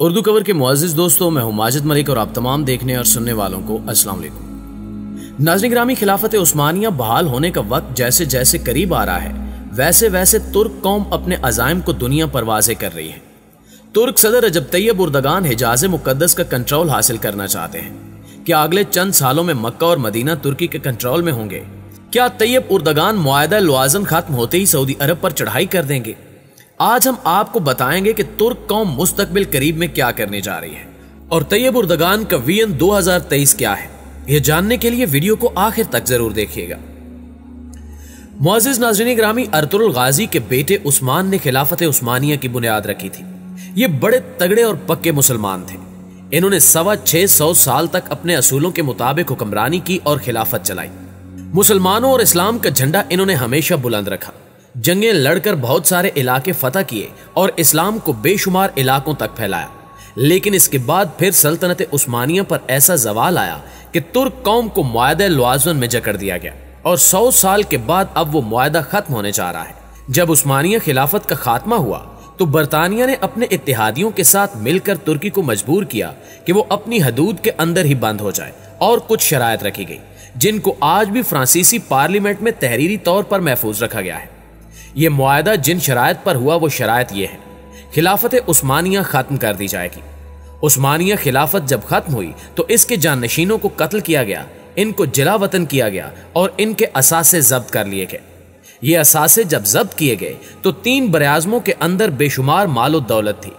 Urdu cover के मुआजिज दोस्तों, मैं हूँ माजिद मलिक और आप तमाम देखने और सुनने वालों को अस्सलाम वालेकुम। नाजन ग्रामी खिलाफत उस्मानिया बहाल होने का वक्त जैसे जैसे करीब आ रहा है, वैसे वैसे तुर्क कौम अपने अजायम को दुनिया पर वाजे कर रही है। तुर्क सदर रजब तैयब उर्दगान हिजाज मुकदस का कंट्रोल हासिल करना चाहते हैं। क्या अगले चंद सालों में मक्का और मदीना तुर्की के कंट्रोल में होंगे? क्या तैयब उर्दगान मुआदा लवाजन खत्म होते ही सऊदी अरब पर चढ़ाई कर देंगे? आज हम आपको बताएँगे कि तुर्क कौम मुस्तकबिल करीब में क्या करने जा रही है। और तैयब उर्दगान का वीएन 2023 क्या है, यह जानने के लिए वीडियो को आखिर तक ज़रूर देखिएगा। मुआजिज नाजरीन ग्रामी अरतुल गाजी के बेटे उस्मान ने खिलाफत उस्मानिया की बुनियाद रखी थी। ये बड़े तगड़े और पक्के मुसलमान थे। इन्होंने सवा छह सौ साल तक अपने असूलों के मुताबिक हुक्मरानी की और खिलाफत चलाई। मुसलमानों और इस्लाम का झंडा इन्होंने हमेशा बुलंद रखा। जंगें लड़कर बहुत सारे इलाके फतह किए और इस्लाम को बेशुमार इलाकों तक फैलाया। लेकिन इसके बाद फिर सल्तनत उस्मानिया पर ऐसा जवाल आया कि तुर्क कौम को मुआदा लवाजन में जकड़ दिया गया और सौ साल के बाद अब वो मुआदा खत्म होने जा रहा है। जब उस्मानिया खिलाफत का खात्मा हुआ तो बरतानिया ने अपने इतिहादियों के साथ मिलकर तुर्की को मजबूर किया कि वो अपनी हदूद के अंदर ही बंद हो जाए और कुछ शरायत रखी गई, जिनको आज भी फ्रांसीसी पार्लियामेंट में तहरीरी तौर पर महफूज रखा गया है। ये मुआदा जिन शरायत पर हुआ, वो शरायत ये है। खिलाफत उस्मानिया खत्म कर दी जाएगी। उस्मानिया खिलाफत जब खत्म हुई तो इसके जानशीनों को कत्ल किया गया, इनको जिला वतन किया गया और इनके असासे जब्त कर लिए गए। ये असासे जब जब्त किए गए तो तीन बरआजमों के अंदर बेशुमार मालो दौलत थी।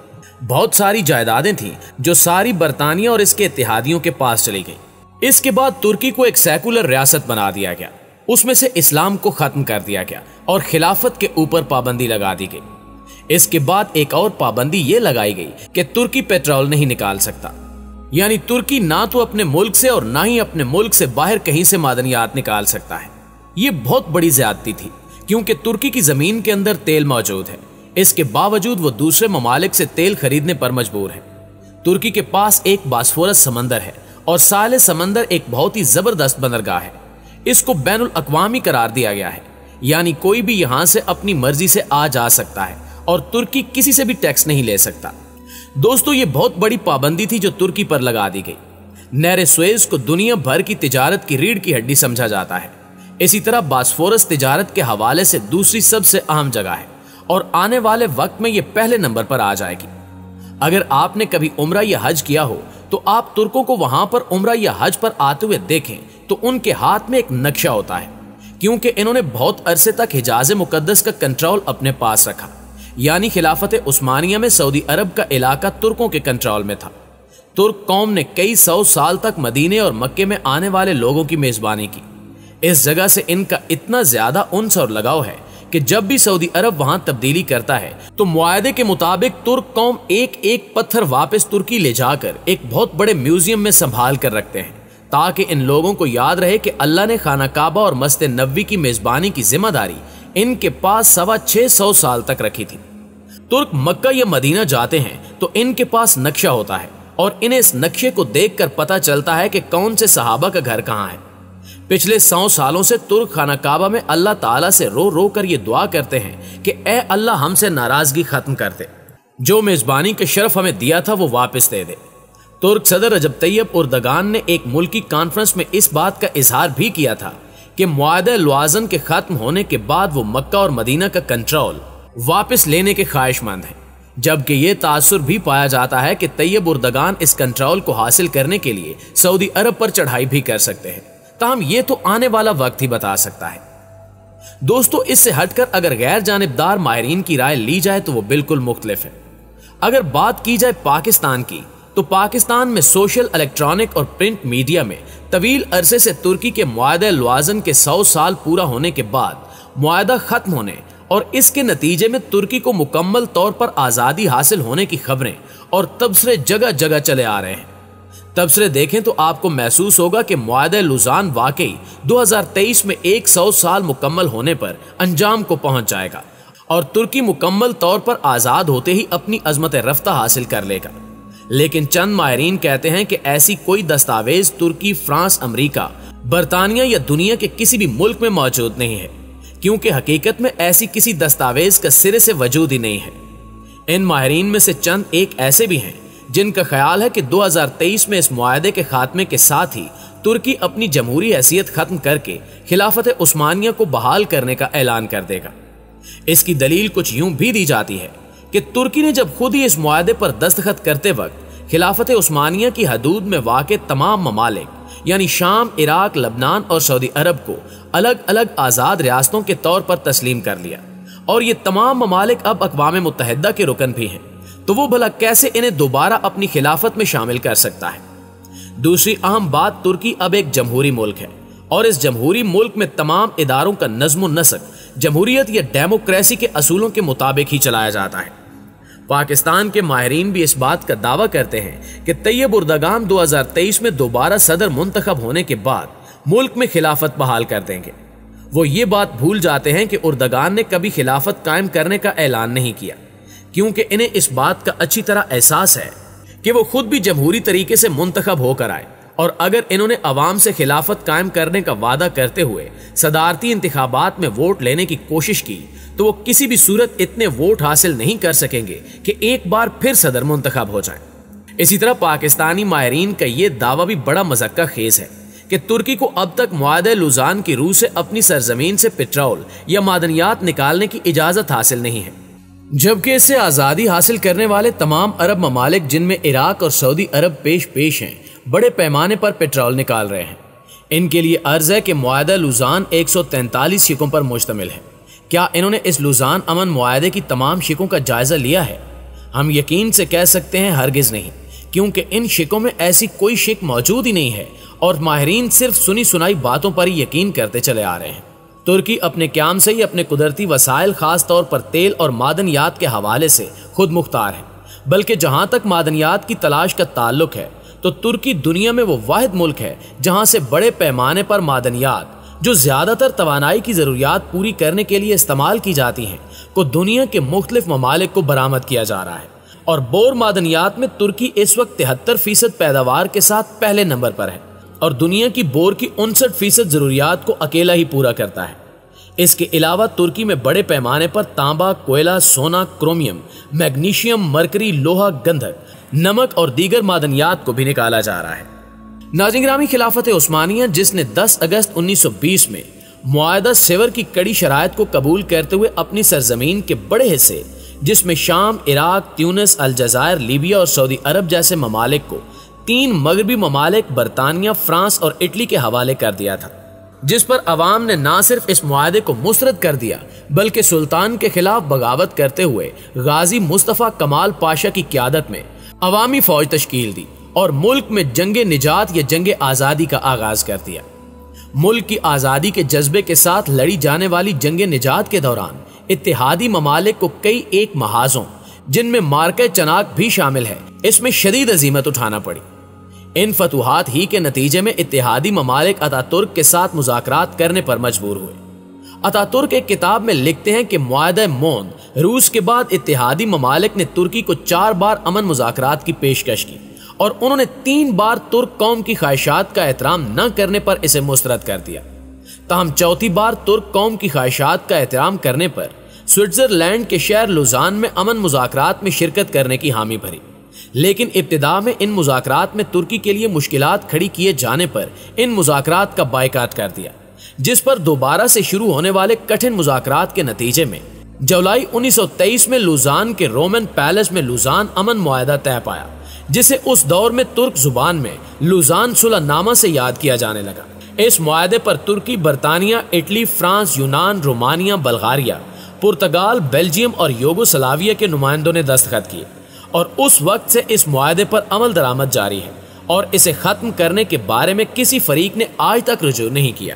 बहुत सारी जायदादें थीं, जो सारी बरतानिया और इसके इतिहादियों के पास चली गई। इसके बाद तुर्की को एक सेकुलर रियासत बना दिया गया। उसमें से इस्लाम को खत्म कर दिया गया और खिलाफत के ऊपर पाबंदी लगा दी गई। इसके बाद एक और पाबंदी यह लगाई गई कि तुर्की पेट्रोल नहीं निकाल सकता। यानी तुर्की ना तो अपने मुल्क से और ना ही अपने मुल्क से बाहर कहीं से मादनियात निकाल सकता है। ये बहुत बड़ी ज्यादती थी, क्योंकि तुर्की की ज़मीन के अंदर तेल मौजूद है। इसके बावजूद वो दूसरे ममालिक से तेल खरीदने पर मजबूर है। तुर्की के पास एक बासफोरस समंदर है और साले समंदर एक बहुत ही ज़बरदस्त बंदरगाह है। इसको बैन अवी करार दिया गया है। यानी कोई भी यहाँ से अपनी मर्ज़ी से आ जा सकता है और तुर्की किसी से भी टैक्स नहीं ले सकता। दोस्तों, ये बहुत बड़ी पाबंदी थी जो तुर्की पर लगा दी गई। नहर स्वेज को दुनिया भर की तिजारत की रीढ़ की हड्डी समझा जाता है। इसी तरह बास्फोरस तिजारत के हवाले से दूसरी सबसे अहम जगह है और आने वाले वक्त में यह पहले नंबर पर आ जाएगी। अगर आपने कभी उम्र या हज किया हो तो आप तुर्कों को वहाँ पर उम्र या हज पर आते हुए देखें तो उनके हाथ में एक नक्शा होता है, क्योंकि इन्होंने बहुत अरसे तक हिजाज मुकदस का कंट्रोल अपने पास रखा। यानी खिलाफत उस्मानिया में सऊदी अरब का इलाका तुर्कों के कंट्रोल में था। तुर्क कौम ने कई सौ साल तक मदीने और मक्के में आने वाले लोगों की मेजबानी की। इस जगह से इनका इतना ज़्यादा उन्स और लगाव है कि जब भी सऊदी अरब वहाँ तब्दीली करता है तो मुआदे के मुताबिक तुर्क कौम एक एक पत्थर वापस तुर्की ले जाकर एक बहुत बड़े म्यूज़ियम में संभाल कर रखते हैं। ताकि इन लोगों को याद रहे कि अल्लाह ने खाना काबा और मस्त नबी की मेजबानी की ज़िम्मेदारी इनके पास सवा छह सौ साल तक रखी थी। तुर्क, मक्का या मदीना जाते हैं तो इनके पास नक्शा होता है और इन्हें इस नक्शे को देखकर पता चलता है कि कौन से सहाबा का घर कहाँ है। पिछले सौ सालों से तुर्क खाना काबा में अल्लाह ताला से रो रो कर ये दुआ करते हैं कि ए अल्लाह हमसे नाराज़गी खत्म कर दे। जो मेजबानी के शरफ हमें दिया था वो वापस दे दे। तुर्क सदर रजब तैयब उर्दगान ने एक मुल्की कॉन्फ्रेंस में इस बात का इजहार भी किया था कि मुआद लवाजन के खत्म होने के बाद वो मक्का और मदीना का कंट्रोल वापस लेने के ख्वाहिशमंद हैं, जबकि ये तासुर भी पाया जाता है कि तैयब उर्दगान इस कंट्रोल को हासिल करने के लिए सऊदी अरब पर चढ़ाई भी कर सकते हैं। ताहम ये तो आने वाला वक्त ही बता सकता है। दोस्तों, इससे हटकर अगर गैर जानबदार माहरीन की राय ली जाए तो वो बिल्कुल मुख्तलिफ़ है। अगर बात की जाए पाकिस्तान की तो पाकिस्तान में सोशल, इलेक्ट्रॉनिक और प्रिंट मीडिया में तवील अरसे से तुर्की के मुआदा लवाजन के सौ साल पूरा होने के बाद मुआदा खत्म होने और इसके नतीजे में तुर्की को मुकम्मल तौर पर आज़ादी हासिल होने की खबरें और तबसरे जगह जगह चले आ रहे हैं। तबसरे देखें तो आपको महसूस होगा कि मुआदा लुजान वाकई 2023 में एक सौ साल मुकम्मल होने पर अंजाम को पहुँच जाएगा और तुर्की मुकम्मल तौर पर आज़ाद होते ही अपनी अजमत रफ्ता हासिल कर लेगा। लेकिन चंद माहरीन कहते हैं कि ऐसी कोई दस्तावेज़ तुर्की, फ्रांस, अमरीका, बरतानिया या दुनिया के किसी भी मुल्क में मौजूद नहीं है, क्योंकि हकीकत में ऐसी किसी दस्तावेज़ का सिरे से वजूद ही नहीं है। इन माहरीन में से चंद एक ऐसे भी हैं, जिनका ख्याल है कि 2023 में इस मुआदे के खात्मे के साथ ही तुर्की अपनी जमहूरी हैसियत खत्म करके खिलाफत उस्मानिया को बहाल करने का ऐलान कर देगा। इसकी दलील कुछ यूँ भी दी जाती है कि तुर्की ने जब खुद ही इस मुआदे पर दस्तखत करते वक्त खिलाफत उस्मानिया की हदूद में वाक़ तमाम ममालिक, यानी शाम, इराक, लबनान और सऊदी अरब को अलग अलग आज़ाद रियासतों के तौर पर तस्लीम कर लिया। और ये तमाम ममालिक अब अकवाम मुतहदा के रुकन भी हैं तो वो भला कैसे इन्हें दोबारा अपनी खिलाफत में शामिल कर सकता है? दूसरी अहम बात, तुर्की अब एक जमहूरी मुल्क है, और इस जमहूरी मुल्क में तमाम इदारों का नज्म नसक जमहूरियत या डेमोक्रेसी के असूलों के मुताबिक ही चलाया जाता है। पाकिस्तान के माहरीन भी इस बात का दावा करते हैं कि तैयब उर्दगान 2023 में दोबारा सदर मुंतखब होने के बाद मुल्क में खिलाफत बहाल कर देंगे। वो ये बात भूल जाते हैं कि उर्दगान ने कभी खिलाफत कायम करने का ऐलान नहीं किया, क्योंकि इन्हें इस बात का अच्छी तरह एहसास है कि वो खुद भी जमहूरी तरीके से मुंतखब होकर आए। और अगर इन्होंने अवाम से खिलाफत कायम करने का वादा करते हुए सदारती इंतबात में वोट लेने की कोशिश की तो वो किसी भी सूरत इतने वोट हासिल नहीं कर सकेंगे कि एक बार फिर सदर मुंतखब हो जाए। इसी तरह पाकिस्तानी माहरीन का ये दावा भी बड़ा मजक्का खेज है कि तुर्की को अब तक मुआदे लुजान की रूह से अपनी सरजमीन से पेट्रोल या मादनियात निकालने की इजाज़त हासिल नहीं है। जबकि इससे आज़ादी हासिल करने वाले तमाम अरब ममालिक जिनमें इराक और सऊदी अरब पेश पेश हैं बड़े पैमाने पर पेट्रोल निकाल रहे हैं। इनके लिए अर्ज़ है कि मुआदा लुजान एक सौ तैंतालीस शिकों पर मुश्तमिल है। क्या इन्होंने इस लुजान अमन मुआदे की तमाम शिकों का जायजा लिया है? हम यकीन से कह सकते हैं हरगिज नहीं, क्योंकि इन शिकों में ऐसी कोई शिक मौजूद ही नहीं है और माहरीन सिर्फ़ सुनी सुनाई बातों पर ही यकीन करते चले आ रहे हैं। तुर्की अपने क्याम से ही अपने कुदरती वसाइल खास तौर पर तेल और मादनियात के हवाले से खुद मुख्तार है, बल्कि जहाँ तक मादनियात की तलाश का ताल्लुक है तो तुर्की दुनिया में वो वाद मुल्क है, जहाँ से बड़े पैमाने पर मादनियात, जो ज़्यादातर तोानाई की जरूरियात पूरी करने के लिए इस्तेमाल की जाती हैं, को दुनिया के मुख्तलिफ़ ममालिक को बरामद किया जा रहा है। और बोर मादनियात में तुर्की इस वक्त तिहत्तर फ़ीसद पैदावार के साथ पहले नंबर पर है, और दुनिया की बोर की उनसठ फ़ीसद जरूरियात को अकेला ही पूरा करता है। इसके अलावा तुर्की में बड़े पैमाने पर तांबा, कोयला, सोना, क्रोमियम, मैग्नीशियम, मरकरी, लोहा, गंधक नमक और दीगर मादनियात को भी निकाला जा रहा है। नाजिंग्रामी खिलाफत उस्मानिया, जिसने 10 अगस्त 1920 में मुआदा सेवर की कड़ी शरात को कबूल करते हुए अपनी सरजमीन के बड़े हिस्से, जिसमें शाम, इराक ट्यूनस अलजायर लीबिया और सऊदी अरब जैसे ममालिक को तीन मगरबी ममालिक, बरतानिया, फ्रांस और इटली के हवाले कर दिया था, जिस पर अवाम ने ना सिर्फ़ इस मुआदे को मुस्रद कर दिया, बल्कि सुल्तान के खिलाफ बगावत करते हुए गाजी मुस्तफ़ा कमाल पाशा की क्यादत में अवामी फौज तश्कील दी और मुल्क में जंग निजात या जंग आज़ादी का आगाज़ कर दिया। मुल्क की आज़ादी के जज्बे के साथ लड़ी जाने वाली जंग निजात के दौरान इतिहादी ममालिक को कई एक महाजों, जिनमें मार्के चनाक भी शामिल है, इसमें शदीद अजीमत उठाना पड़ी। इन फतूहत ही के नतीजे में इतिहादी ममालिक अतातुर्क के साथ मुजाकर करने पर मजबूर हुए। अतातुर्क एक किताब में लिखते हैं कि मुआद मोन, रूस के बाद इतिहादी ममालिक ने तुर्की को चार बार अमन मुजाकर की पेशकश की और उन्होंने तीन बार तुर्क कौम की ख्वाहिशात का एहतराम न करने पर इसे मुस्तरद कर दिया। तहम चौथी बार तुर्क कौम की ख्वाहिशात का एहतराम करने पर स्विट्जरलैंड के शहर लुजान में अमन मुजाकर में शिरकत करने की हामी भरी। लेकिन इब्तदा में इन मुजाकर में तुर्की के लिए मुश्किल खड़ी किए जाने पर इन मुजाकर का बाइकाट कर दिया। जिस पर दोबारा से शुरू होने वाले कठिन मुजाकर के नतीजे में। जुलाई 1923 में लुजान के रोमन पैलेस में लुजान अमन मुआदा तय पाया, जिसे उस दौर में तुर्क ज़ुबान में लुजान सुलहनामा से याद किया जाने लगा। इस मुआदे पर तुर्की, बरतानिया, इटली, फ्रांस, यूनान, रोमानिया, बल्गारिया, पुर्तगाल, बेल्जियम और योगोसलाविया के नुमाइंदों ने दस्तखत किए और उस वक्त से इस मुआदे पर अमल दरामद जारी है और इसे खत्म करने के बारे में किसी फरीक ने आज तक रुजू नहीं किया।